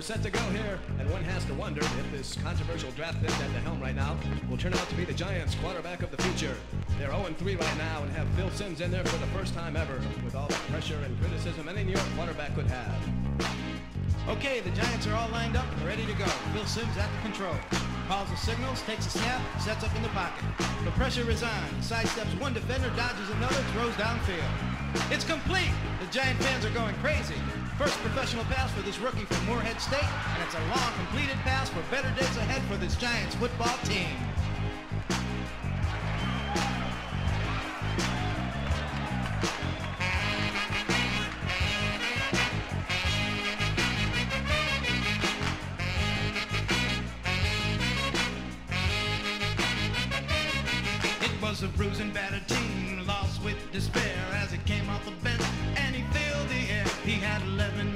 we're set to go here, and one has to wonder if this controversial draft pick at the helm right now will turn out to be the Giants' quarterback of the future. They're 0-3 right now and have Phil Simms in there for the first time ever, with all the pressure and criticism any New York quarterback could have. Okay, the Giants are all lined up and ready to go. Phil Simms at the control. Calls the signals, takes a snap, sets up in the pocket. The pressure is on. Sidesteps one defender, dodges another, throws downfield. It's complete! The Giant fans are going crazy. First professional pass for this rookie from Morehead State, and it's a long completed pass for better days ahead for this Giants football team. It was a bruising battered team, with despair as it came off the bench, and he filled the air. He had 11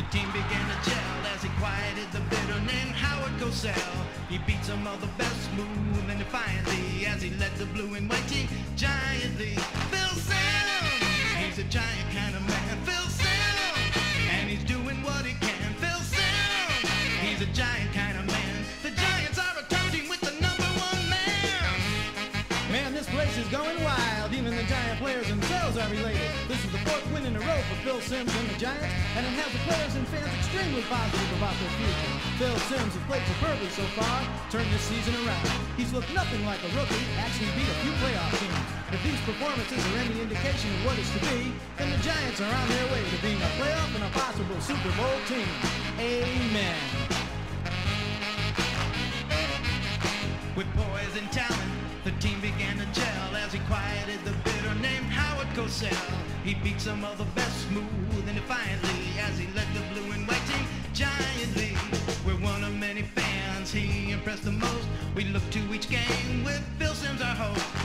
the team began to gel as he quieted the bitter named Howard Cosell. He beat some of the best smooth and defiantly as he led the blue and white team giantly. Phil Simms, he's a giant kind of man. Phil Simms, and he's doing what he can. Phil Simms, he's a giant kind of man. The Giants are team with the number one man. Man, this place is going wild. Players themselves are related. This is the fourth win in a row for Phil Simms and the Giants, and it has the players and fans extremely positive about their future. Phil Simms has played superbly so far, turned this season around. He's looked nothing like a rookie, actually beat a few playoff teams. If these performances are any indication of what is to be, then the Giants are on their way to being a playoff and a possible Super Bowl team. Amen. With poise and talent, He beat some of the best smooth and defiantly as he led the blue and white team giantly. We're one of many fans he impressed the most. We look to each game with Phil Simms our host.